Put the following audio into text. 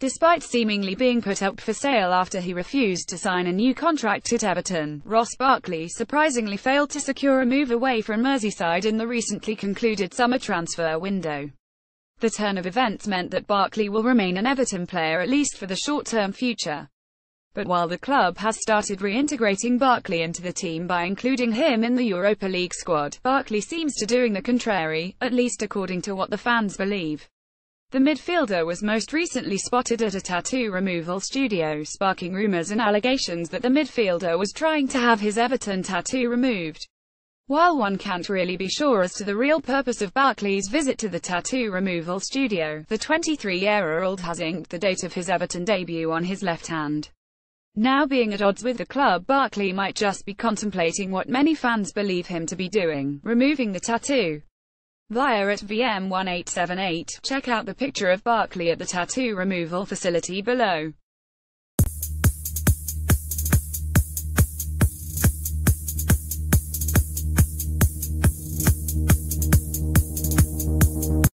Despite seemingly being put up for sale after he refused to sign a new contract at Everton, Ross Barkley surprisingly failed to secure a move away from Merseyside in the recently concluded summer transfer window. The turn of events meant that Barkley will remain an Everton player at least for the short-term future. But while the club has started reintegrating Barkley into the team by including him in the Europa League squad, Barkley seems to be doing the contrary, at least according to what the fans believe. The midfielder was most recently spotted at a tattoo removal studio, sparking rumours and allegations that the midfielder was trying to have his Everton tattoo removed. While one can't really be sure as to the real purpose of Barkley's visit to the tattoo removal studio, the 23-year-old has inked the date of his Everton debut on his left hand. Now being at odds with the club Barkley might just be contemplating what many fans believe him to be doing, removing the tattoo. Via at VM1878, check out the picture of Barkley at the tattoo removal facility below.